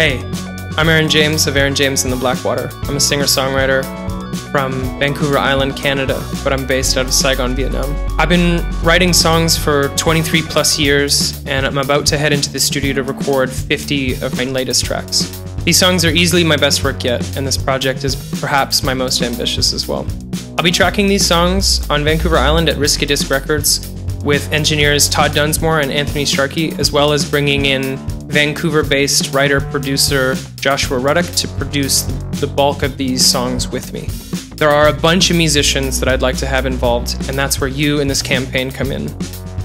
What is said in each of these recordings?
Hey, I'm Aaron James of Aaron James and the Blackwater. I'm a singer songwriter from Vancouver Island, Canada, but I'm based out of Saigon, Vietnam. I've been writing songs for 23 plus years, and I'm about to head into the studio to record 50 of my latest tracks. These songs are easily my best work yet, and this project is perhaps my most ambitious as well. I'll be tracking these songs on Vancouver Island at Risky Disc Records with engineers Todd Dunsmore and Anthony Sharkey, as well as bringing in Vancouver based writer producer Joshua Ruddock to produce the bulk of these songs with me. There are a bunch of musicians that I'd like to have involved, and that's where you and this campaign come in.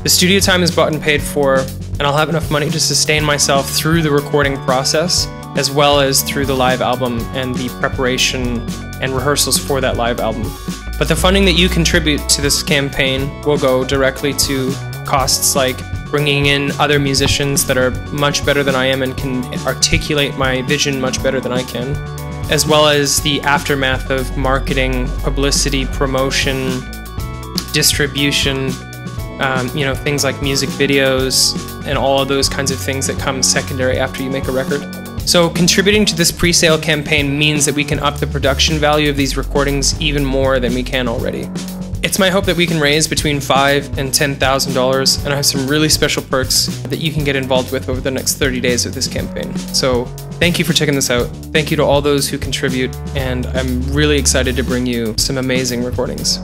The studio time is bought and paid for, and I'll have enough money to sustain myself through the recording process, as well as through the live album and the preparation and rehearsals for that live album. But the funding that you contribute to this campaign will go directly to costs like bringing in other musicians that are much better than I am and can articulate my vision much better than I can, as well as the aftermath of marketing, publicity, promotion, distribution, um, you know, things like music videos and all of those kinds of things that come secondary after you make a record. So, contributing to this pre sale campaign means that we can up the production value of these recordings even more than we can already. It's my hope that we can raise between five and ten thousand dollars, and I have some really special perks that you can get involved with over the next 30 days of this campaign. So, thank you for checking this out. Thank you to all those who contribute, and I'm really excited to bring you some amazing recordings.